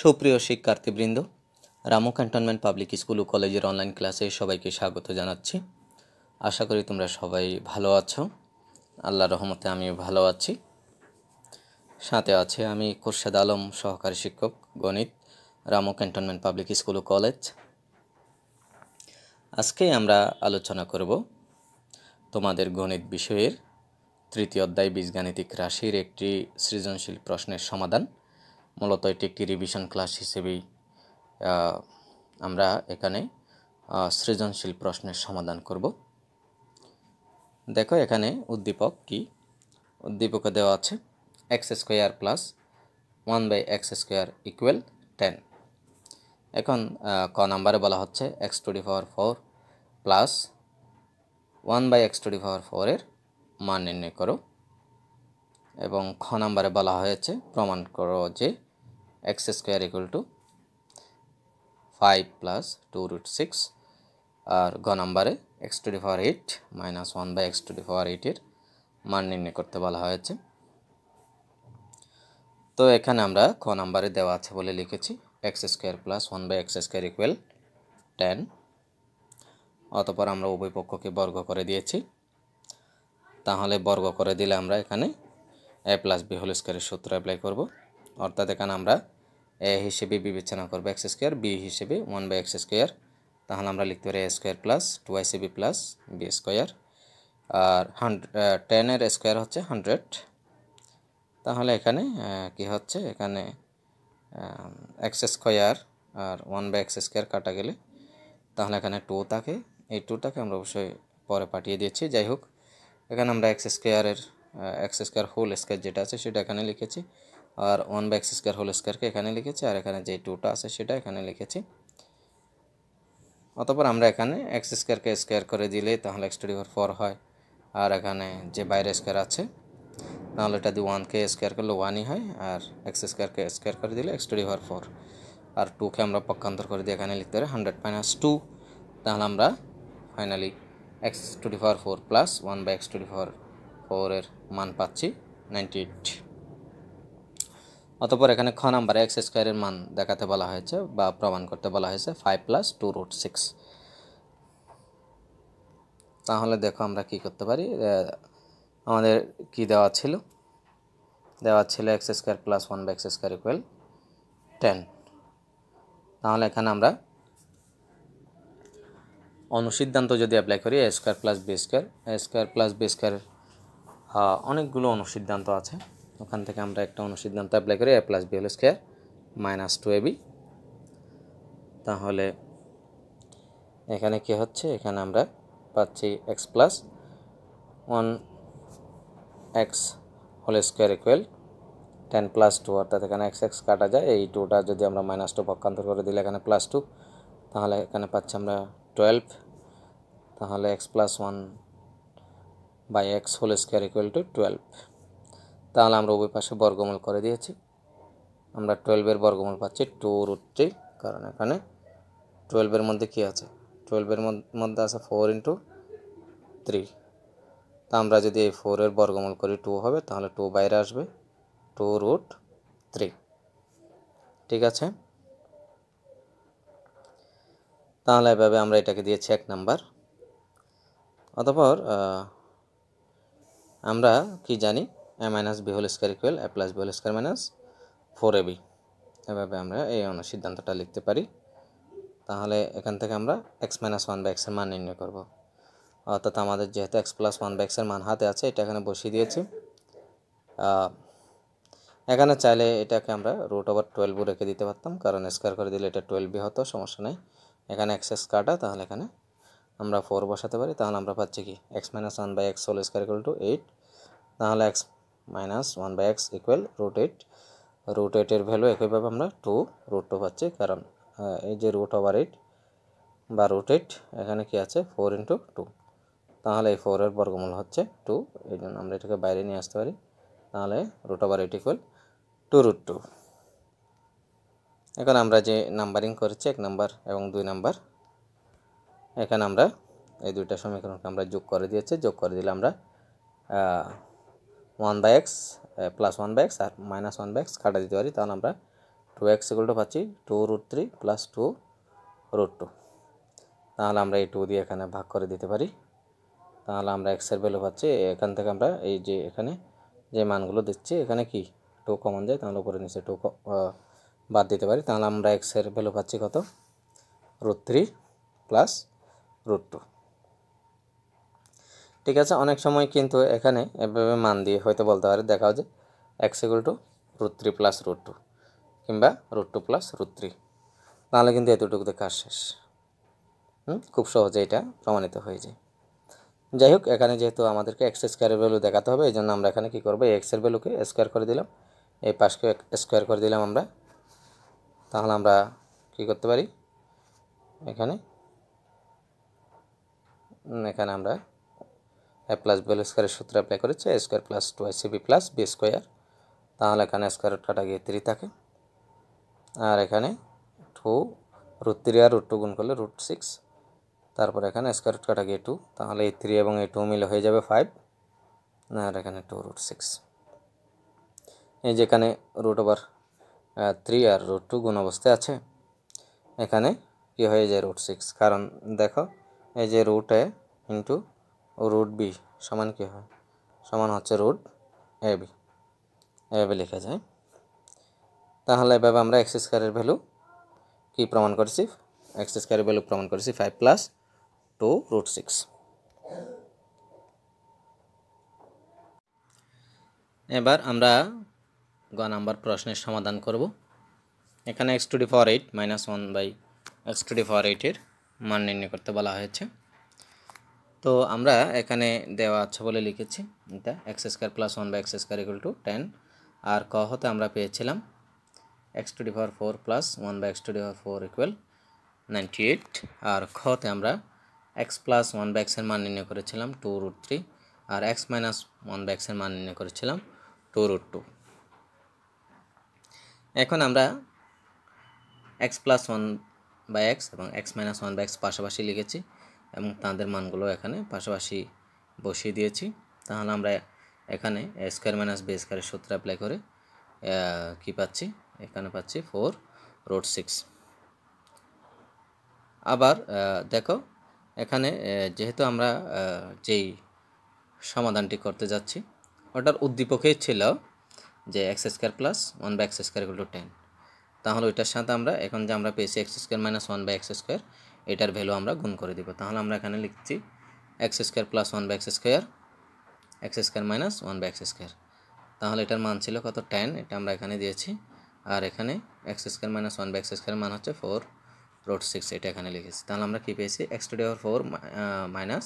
সুপ্রিয় শিক্ষার্থীবৃন্দ, Ramu cantonment public school ও কলেজের অনলাইন ক্লাসে সবাইকে স্বাগত জানাচ্ছি। আশা করি তোমরা সবাই ভালো আছো। আল্লাহ রহমতে আমি ভালো আছি। সাথে আছে আমি খুরশেদ আলম, সহকারী শিক্ষক, গণিত, রামু ক্যান্টনমেন্ট পাবলিক স্কুল ও কলেজ। আজকে আমরা আলোচনা করব তোমাদের গণিত বিষয়ের তৃতীয় অধ্যায় বীজগাণিতিক রাশির একটি সৃজনশীল প্রশ্নের সমাধান। মূলত এটি একটি রিভিশন ক্লাস হিসেবেই আমরা এখানে সৃজনশীল প্রশ্নের সমাধান করব। দেখো এখানে উদ্দীপক কি? উদ্দীপকে দেওয়া আছে x square plus one by x square equal ten এখন ক নাম্বারে বলা হচ্ছে x to the power four plus one by x to the power ফোরের মান নির্ণয় করো। এবং খ নাম্বারে বলা হয়েছে, প্রমাণ করো যে x square equal to five plus two root six আর গ নাম্বারে x to the power eight minus one by x to the power এইটের মান নির্ণয় করতে বলা হয়েছে। তো এখানে আমরা ক নাম্বারে দেওয়া আছে বলে লিখেছি x square plus one by x square equal ten অতপর আমরা উভয় পক্ষকে বর্গ করে দিয়েছি। তাহলে বর্গ করে দিলে আমরা এখানে এ প্লাস বি হোল স্কোয়ারের সূত্র অ্যাপ্লাই করব। অর্থাৎ এখানে আমরা এ হিসেবে বিবেচনা করব এক্স স্কোয়ার, বি হিসেবে ওয়ান বাই এক্স স্কোয়ার। তাহলে আমরা লিখতে পারি a square plus two i c b plus b square. R hundred টেনের স্কোয়ার হচ্ছে হান্ড্রেড। তাহলে এখানে কি হচ্ছে? এখানে এক্স স্কোয়ার আর ওয়ান বাই এক্স স্কোয়ার কাটা গেলে, তাহলে এখানে টু থাকে। এই টুটাকে আমরা অবশ্যই পরে পাঠিয়ে দিয়েছি। যাই হোক, এখানে আমরা এক্স স্কোয়ারের এক্স স্কোয়ার হোল স্কোয়ার যেটা আছে সেটা এখানে লিখেছি। আর one by x square whole স্কোয়ারকে এখানে লিখেছি, আর এখানে যে টুটা আছে সেটা এখানে লিখেছি। অতপর আমরা এখানে এক্স স্কোয়ারকে স্কোয়ার করে দিলে তাহলে এক্স টু ডিভার ফোর হয়। আর এখানে যে বাইরে স্কোয়ার আছে, তাহলে এটা দিয়ে ওয়ানকে স্কোয়ার করলে ওয়ানই হয়, আর এক্স স্কোয়ারকে স্কোয়ার করে দিলে x to the power four আর টুকে আমরা পক্ষান্তর করে দিয়ে এখানে লিখতে পারি হান্ড্রেড মাইনাস টু তাহলে আমরা finally x to the four plus one by x to the power ফোরের মান পাচ্ছি নাইনটি এইট অতপর এখানে খ নাম্বার এক্স স্কোয়ারের মান দেখাতে বলা হয়েছে বা প্রমাণ করতে বলা হয়েছে five plus two root six তাহলে দেখো আমরা কি করতে পারি? আমাদের কি দেওয়া ছিল? দেওয়া ছিল x square plus one by x square equal ten তাহলে এখানে আমরা অনুসিদ্ধান্ত যদি অ্যাপ্লাই করি a square plus b square a square plus b square অনেকগুলো অনুসিদ্ধান্ত আছে। ওখান থেকে আমরা একটা অনুসিদ্ধান্ত অ্যাপ্লাই করি a plus b whole square minus two a b তাহলে এখানে কি হচ্ছে? এখানে আমরা পাচ্ছি x plus one x whole square equal ten plus two অর্থাৎ এখানে এক্স এক্স কাটা যায়। এই টুটা যদি আমরা মাইনাস টু পক্ষান্তর করে দিলে এখানে প্লাস টু তাহলে এখানে পাচ্ছি আমরা টুয়েলভ তাহলে x plus one by x whole square equal to twelve তাহলে আমরা উভয় পাশে বর্গমূল করে দিয়েছি। আমরা টুয়েলভের বর্গমূল পাচ্ছি টু রুট থ্রি কারণ এখানে টুয়েলভের মধ্যে কী আছে? টুয়েলভের মধ্যে আছে ফোর ইন্টু থ্রি তা আমরা যদি এই ফোরের বর্গমূল করি টু হবে, তাহলে টু বাইরে আসবে টু রুট থ্রি ঠিক আছে? তাহলে এভাবে আমরা এটাকে দিয়েছি এক নাম্বার। অতপর আমরা কি জানি? A minus b whole square equal a plus b whole square minus four a b এভাবে আমরা এই অনুসিদ্ধান্তটা লিখতে পারি। তাহলে এখান থেকে আমরা এক্স মাইনাস ওয়ান বাই এক্সের মান নির্ণয় করব। অর্থাৎ আমাদের যেহেতু এক্স প্লাস ওয়ান বাই এক্সের মান হাতে আছে, এটা এখানে বসিয়ে দিয়েছি। এখানে চাইলে এটাকে আমরা রুট ওভার টুয়েলভও রেখে দিতে পারতাম, কারণ স্কোয়ার করে দিলে এটা টুয়েলভই হতো, সমস্যা নেই। এখানে এক্স কাটা তাহলে এখানে আমরা ফোর বসাতে পারি। তাহলে আমরা পাচ্ছি কি? X minus one by x whole square equal to eight তাহলে x minus one by x equal root eight root এইটের ভ্যালু একইভাবে আমরা টু রুট টু পাচ্ছি। কারণ এই যে রুট ওভার এইট বা রুট এইট এখানে কি আছে? ফোর ইন্টু টু তাহলে এই ফোরের বর্গমূল হচ্ছে টু এই জন্য আমরা এটাকে বাইরে নিয়ে আসতে পারি। তাহলে root over eight equal to root two এখন আমরা যে নাম্বারিং করেছি, এক নাম্বার এবং দুই নাম্বার এখানে আমরা এই দুইটা সমীকরণকে আমরা যোগ করে দিয়েছি। যোগ করে দিলে আমরা one by x plus one by x R minus one by x কাটা দিতে পারি, তাহলে আমরা টু এক্স ইকুয়াল পাচ্ছি two root three plus two root two তাহলে আমরা এই টু দিয়ে এখানে ভাগ করে দিতে পারি। তাহলে আমরা এক্সের ভ্যালু পাচ্ছি, এখান থেকে আমরা এই যে এখানে যে মানগুলো দিচ্ছি, এখানে কি? টু কমন যায়, তাহলে উপরে নিচে টু বাদ দিতে পারি। তাহলে আমরা এক্সের ভ্যালু পাচ্ছি কত? Root three plus root two ঠিক আছে? অনেক সময় কিন্তু এখানে এভাবে মান দিয়ে হয়তো বলতে পারে, দেখাও যে x equal to root three plus root two কিংবা root two plus root three তাহলে কিন্তু এতটুকুতে কাজ শেষ। হুম? খুব সহজে এটা প্রমাণিত হয়ে যায়। যাই হোক, এখানে যেহেতু আমাদেরকে এক্স স্কোয়ারের ভ্যালু দেখাতে হবে এই জন্য আমরা এখানে কী করব? এক্সের ভ্যালুকে স্কোয়ার করে দিলাম। এই পাশকে স্কোয়ার করে দিলাম আমরা। তাহলে আমরা কী করতে পারি? এখানে এখানে আমরা এ প্লাস বেল স্কোয়ারের সূত্র অ্যাপ্লাই করেছি a square plus two i b plus b square তাহলে এখানে স্কোয়ার কাটা গিয়ে থ্রি থাকে। আর এখানে টু রুট থ্রি আর রুট টু গুণ করলে রুট সিক্স তারপর এখানে স্কোয়ার কাটা গিয়ে টু তাহলে এই থ্রি এবং এই টু মিলে হয়ে যাবে ফাইভ আর এখানে টু রুট সিক্স এই যেখানে রুট ওভার থ্রি আর রুট টু গুণ অবস্থায় আছে। এখানে কী হয়ে যায় রুট সিক্স কারণ দেখো, এই যে root a into root b সমান কী হয়? সমান হচ্ছে রুট এ বি এভাবে লেখা যায় তাহলে এভাবে আমরা এক্স স্কোয়ারের ভ্যালু কী প্রমাণ করেছি? এক্স স্কোয়ারের ভ্যালু প্রমাণ করেছি five plus two root six এবার আমরা গ নাম্বার প্রশ্নের সমাধান করব। এখানে x to the four eight minus one by x to the for এইটের মান নির্ণয় করতে বলা হয়েছে। তো আমরা এখানে দেওয়া আছে বলে লিখেছি। এটা x square plus one by x square equal to ten আর ক হতে আমরা পেয়েছিলাম x to the power four plus one by x to the power four equal ninety eight আর খতে আমরা এক্স প্লাস ওয়ান বাই এক্সের মান নির্ণয় করেছিলাম টু রুট থ্রি আর এক্স মাইনাস ওয়ান বাই এক্সের মান নির্ণয় করেছিলাম টু রুট টু এখন আমরা x plus one by x এবং x minus one by x পাশাপাশি লিখেছি। এবং তাদের মানগুলো এখানে পাশাপাশি বসিয়ে দিয়েছি। তাহলে আমরা এখানে স্কোয়ার মাইনাস বি স্কোয়ারের সূত্র অ্যাপ্লাই করে কি পাচ্ছি? এখানে পাচ্ছি ফোর রোড সিক্স আবার দেখো, এখানে যেহেতু আমরা যেই সমাধানটি করতে যাচ্ছি, ওটার উদ্দীপকেই ছিল যে x square plus one by x square to ten তাহলে ওইটার সাথে আমরা, এখন যে আমরা পেয়েছি x square minus one by x square এটার ভ্যালু আমরা গুণ করে দিব। তাহলে আমরা এখানে লিখছি x square plus one by x square x square minus one by x square তাহলে এটার মান ছিল কত? টেন এটা আমরা এখানে দিয়েছি। আর এখানে x square minus one by x square মান হচ্ছে ফোর রোড সিক্স এটা এখানে লিখেছি। তাহলে আমরা কী পেয়েছি? X to the power four minus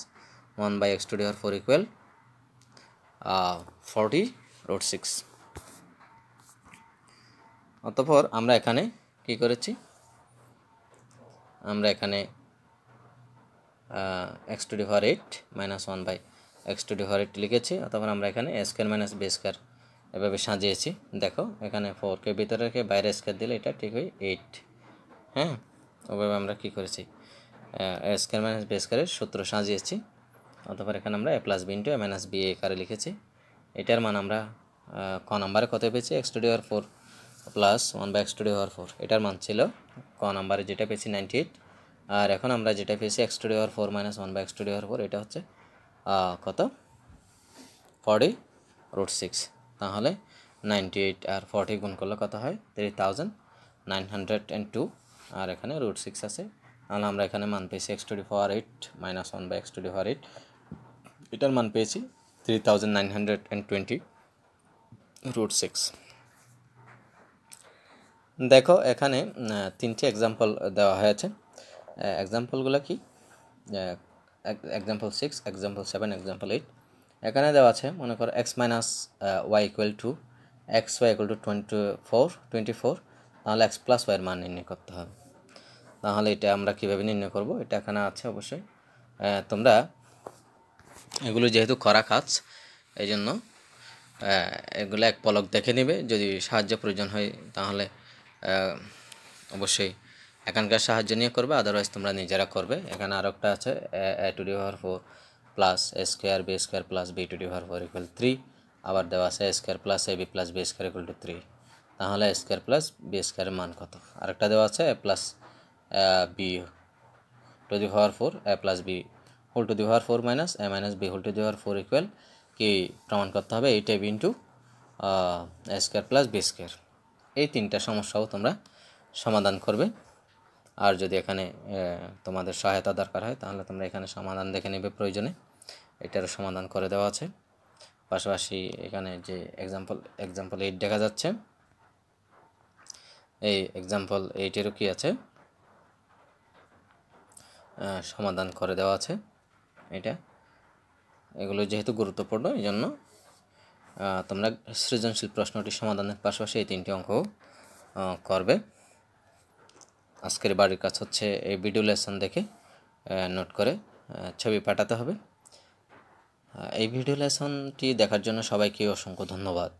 one by x to the power four equal forty root six অতপর আমরা এখানে কি করেছি? আমরা এখানে x to the power eight minus one by x to the power eight লিখেছি অতপর আমরা এখানে স্কোয়ার মাইনাস বি স্কোয়ার এভাবে সাজিয়েছি। দেখো, এখানে ফোরকে ভিতরে রেখে বাইরে স্কোয়ার দিলে এটা ঠিক হয় এইট হ্যাঁ ওভাবে আমরা কী করেছি? স্কোয়ার মাইনাস বি স্কোয়ারের সূত্র সাজিয়েছি অতপর এখানে আমরা a plus b into a minus b a কারে লিখেছি। এটার মান আমরা ক নাম্বারে কত পেয়েছি? X to the power four plus one by x to the power four এটার মান ছিল ক নাম্বারে যেটা পেয়েছি নাইনটি এইট আর এখন আমরা যেটা পেয়েছি x to the the power four minus one by x to the the power four এটা হচ্ছে কত? ফর্টি রুট সিক্স তাহলে নাইনটি এইট আর ফর্টি গুণ করলে কত হয়? Three thousand nine hundred and two আর এখানে রুট সিক্স আছে। তাহলে আমরা এখানে মান পেয়েছি x to the four eight minus one by x to the four eight এটার মান পেয়েছি three thousand nine hundred and twenty root six দেখো, এখানে তিনটি এক্সাম্পল দেওয়া হয়েছে। এক্সাম্পলগুলো কি? Example six example seven example eight এখানে দেওয়া আছে, মনে করো x minus y equal to x y equal to twenty four twenty four তাহলে এক্স প্লাস ওয়াইয়ের মান নির্ণয় করতে হবে। তাহলে এটা আমরা কীভাবে নির্ণয় করব? এটা এখানে আছে অবশ্যই। তোমরা এগুলো যেহেতু করা কাজ এই জন্য এগুলো এক পলক দেখে নেবে। যদি সাহায্য প্রয়োজন হয়, তাহলে অবশ্যই এখানকার সাহায্য নিয়ে করবে আদারওয়াইজ তোমরা নিজেরা করবে। এখানে আর একটা আছে, a to the power four plus a square b square plus b to the power four equal three আবার দেওয়া আছে a square plus a b plus b square equal to three তাহলে এ স্কোয়ার প্লাস বি স্কোয়ারের মান কত? আরেকটা দেওয়া আছে a plus b to the power four a plus b whole to the power four minus a minus b whole to the power four equal কি প্রমাণ করতে হবে? Eight a b into a square plus b square এই তিনটা সমস্যাও তোমরা সমাধান করবে। আর যদি এখানে তোমাদের সহায়তা দরকার হয়, তাহলে তোমরা এখানে সমাধান দেখে নেবে প্রয়োজনে। এটারও সমাধান করে দেওয়া আছে। পাশাপাশি এখানে যে এক্সাম্পল এক্সাম্পল এইট দেখা যাচ্ছে। এই এক্সাম্পল এইটেরও কি আছে? সমাধান করে দেওয়া আছে। এটা। এগুলো যেহেতু গুরুত্বপূর্ণ, এই জন্য তোমরা সৃজনশীল প্রশ্নটি সমাধানের পাশাপাশি এই তিনটি অঙ্ক করবে। আজকের বাড়ির কাজ হচ্ছে এই ভিডিও লেসন দেখে নোট করে ছবি পাঠাতে হবে। এই ভিডিও লেসনটি দেখার জন্য সবাইকে অসংখ্য ধন্যবাদ।